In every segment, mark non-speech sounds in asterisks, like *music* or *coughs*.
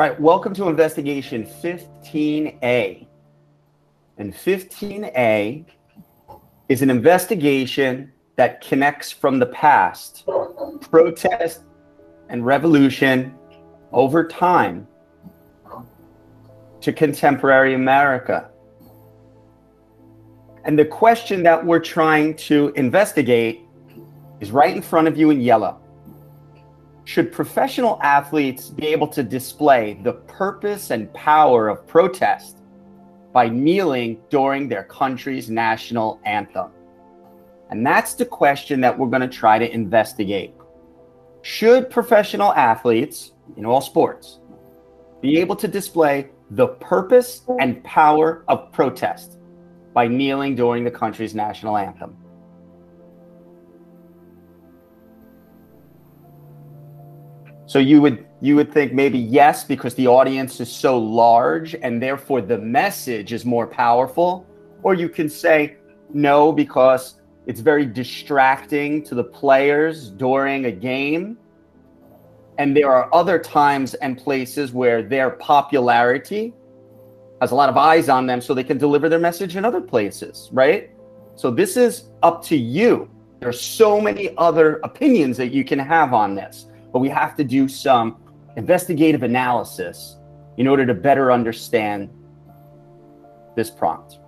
All right, welcome to investigation 15A. And 15A is an investigation that connects from the past, protest and revolution over time to contemporary America. And the question that we're trying to investigate is right in front of you in yellow. Should professional athletes be able to display the purpose and power of protest by kneeling during their country's national anthem? And that's the question that we're going to try to investigate. Should professional athletes in all sports be able to display the purpose and power of protest by kneeling during the country's national anthem? So you would you would think maybe yes because the audience is so large and therefore the message is more powerful or you can say no because it's very distracting to the players during a game and there are other times and places where their popularity has a lot of eyes on them so they can deliver their message in other places, right? So this is up to you. There's so many other opinions that you can have on this but we have to do some investigative analysis in order to better understand this prompt.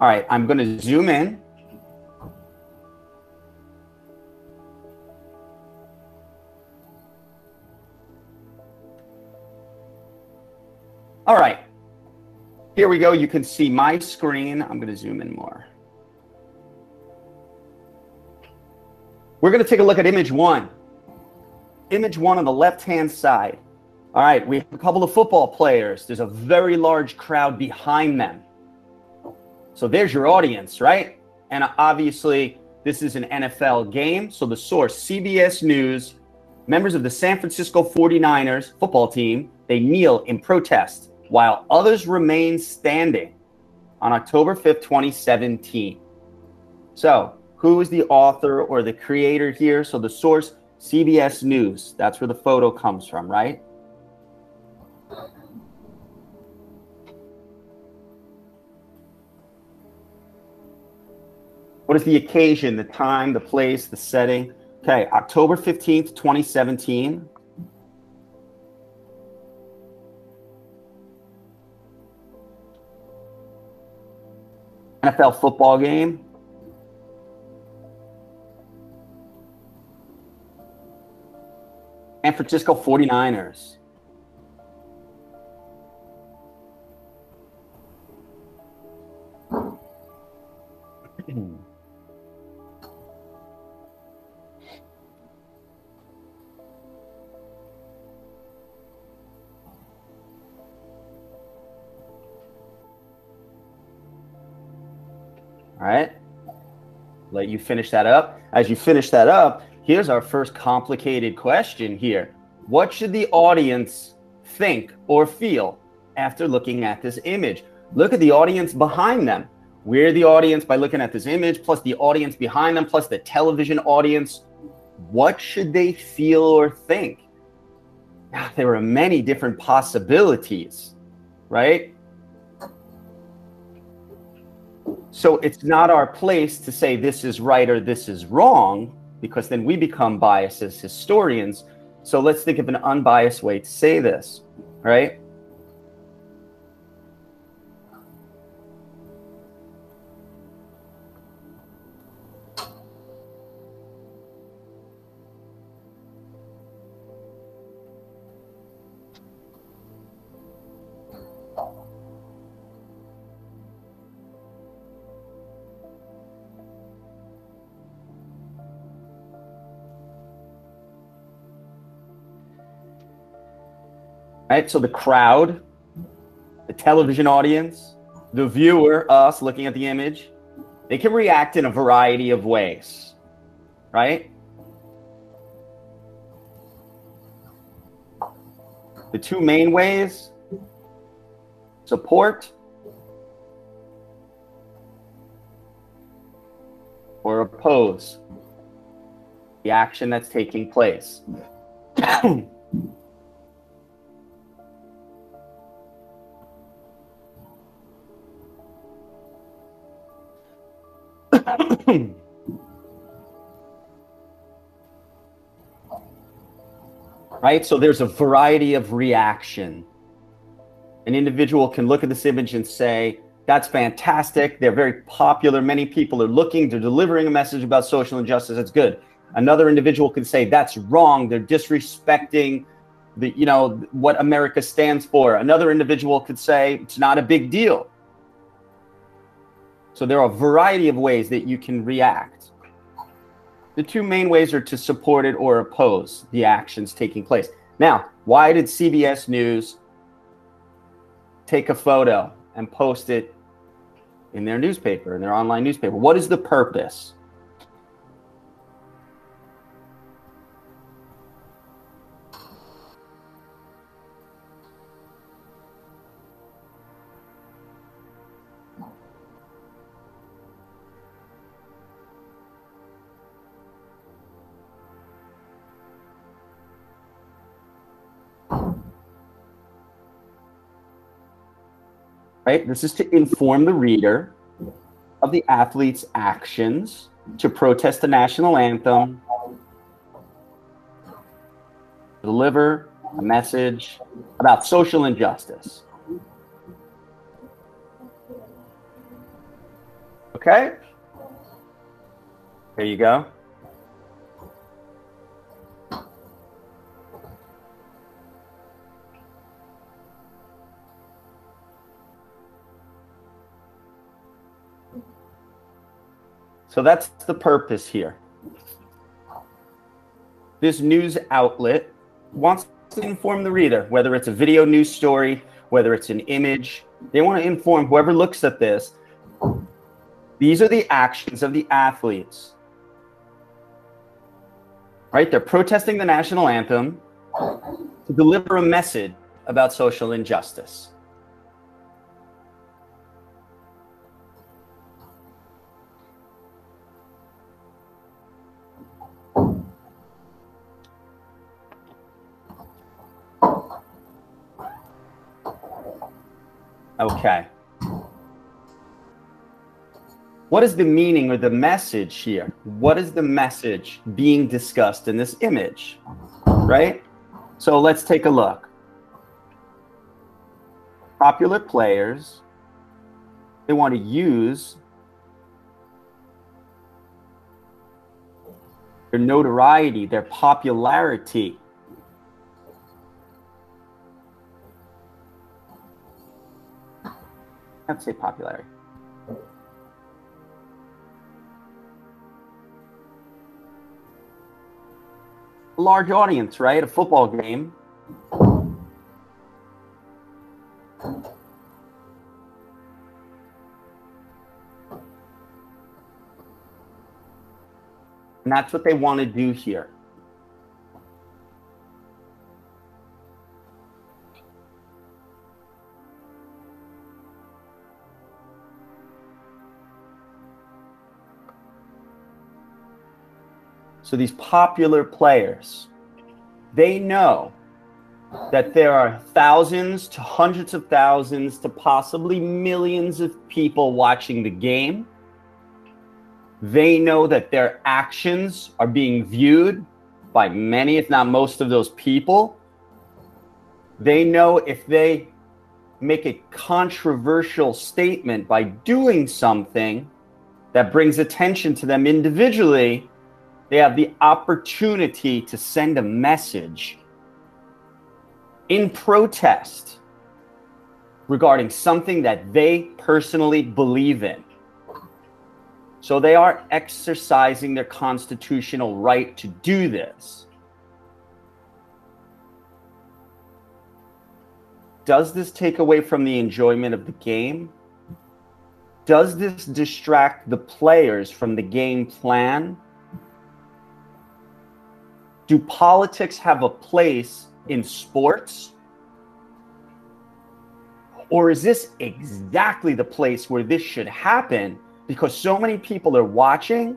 All right, I'm going to zoom in. All right, here we go. You can see my screen. I'm going to zoom in more. We're going to take a look at image one image one on the left hand side. All right, we have a couple of football players. There's a very large crowd behind them. So there's your audience, right? And obviously, this is an NFL game. So the source, CBS News, members of the San Francisco 49ers football team, they kneel in protest while others remain standing on October 5th, 2017. So, who is the author or the creator here? So the source, CBS News. That's where the photo comes from, right? What is the occasion, the time, the place, the setting? Okay, October 15th, 2017. NFL football game. San Francisco 49ers. All right. Let you finish that up. As you finish that up, here's our first complicated question here. What should the audience think or feel after looking at this image? Look at the audience behind them. We're the audience by looking at this image, plus the audience behind them, plus the television audience. What should they feel or think? Ah, there are many different possibilities, right? So it's not our place to say this is right or this is wrong because then we become biased as historians. So let's think of an unbiased way to say this, right? Right? So the crowd, the television audience, the viewer, us looking at the image, they can react in a variety of ways, right? The two main ways support or oppose the action that's taking place. *clears throat* *coughs* right? So there's a variety of reaction. An individual can look at this image and say, that's fantastic. They're very popular. Many people are looking, they're delivering a message about social injustice. That's good. Another individual can say, that's wrong. They're disrespecting the, you know, what America stands for. Another individual could say, it's not a big deal. So there are a variety of ways that you can react. The two main ways are to support it or oppose the actions taking place. Now, why did CBS News take a photo and post it in their newspaper, in their online newspaper? What is the purpose? Right? This is to inform the reader of the athlete's actions to protest the national anthem, deliver a message about social injustice. Okay? There you go. So that's the purpose here. This news outlet wants to inform the reader, whether it's a video news story, whether it's an image. They want to inform whoever looks at this. These are the actions of the athletes. Right? They're protesting the national anthem to deliver a message about social injustice. Okay. What is the meaning or the message here? What is the message being discussed in this image? Right? So let's take a look. Popular players, they want to use their notoriety, their popularity I'd say popularity. Large audience, right? A football game. And that's what they want to do here. So these popular players, they know that there are thousands to hundreds of thousands to possibly millions of people watching the game. They know that their actions are being viewed by many, if not most, of those people. They know if they make a controversial statement by doing something that brings attention to them individually, they have the opportunity to send a message in protest regarding something that they personally believe in. So they are exercising their constitutional right to do this. Does this take away from the enjoyment of the game? Does this distract the players from the game plan? Do politics have a place in sports? Or is this exactly the place where this should happen because so many people are watching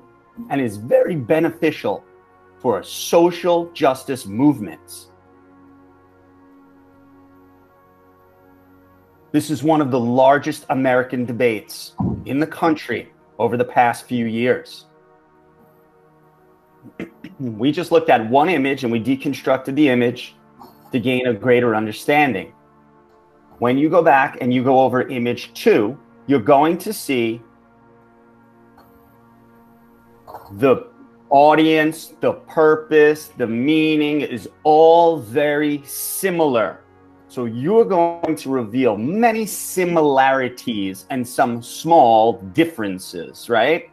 and is very beneficial for social justice movements? This is one of the largest American debates in the country over the past few years. We just looked at one image and we deconstructed the image to gain a greater understanding. When you go back and you go over image two, you're going to see the audience, the purpose, the meaning is all very similar. So you're going to reveal many similarities and some small differences, right?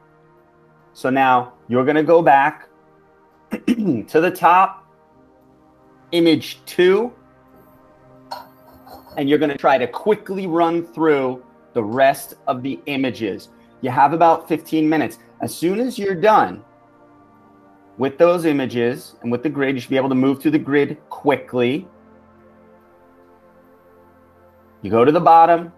So now you're going to go back *clears throat* to the top, image two, and you're going to try to quickly run through the rest of the images. You have about 15 minutes. As soon as you're done with those images and with the grid, you should be able to move through the grid quickly you go to the bottom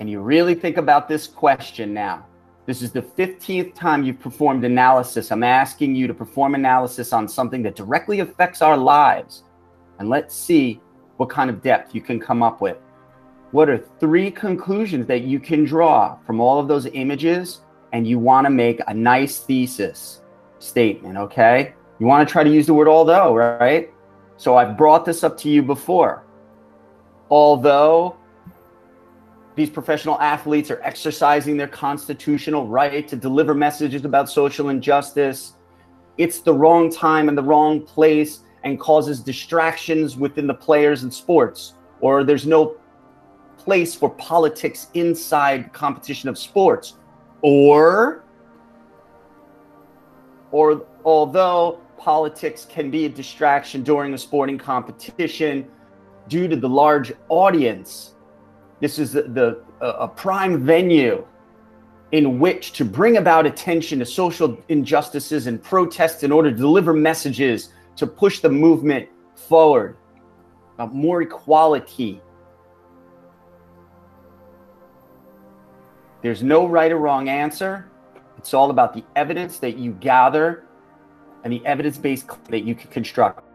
and you really think about this question now. This is the 15th time you've performed analysis. I'm asking you to perform analysis on something that directly affects our lives. And let's see what kind of depth you can come up with. What are three conclusions that you can draw from all of those images? And you want to make a nice thesis statement, okay? You want to try to use the word although, right? So I've brought this up to you before. Although these professional athletes are exercising their constitutional right to deliver messages about social injustice. It's the wrong time and the wrong place and causes distractions within the players and sports. Or there's no place for politics inside competition of sports. Or, or although politics can be a distraction during a sporting competition due to the large audience this is the, the a prime venue in which to bring about attention to social injustices and protests in order to deliver messages to push the movement forward about more equality. There's no right or wrong answer. It's all about the evidence that you gather and the evidence base that you can construct.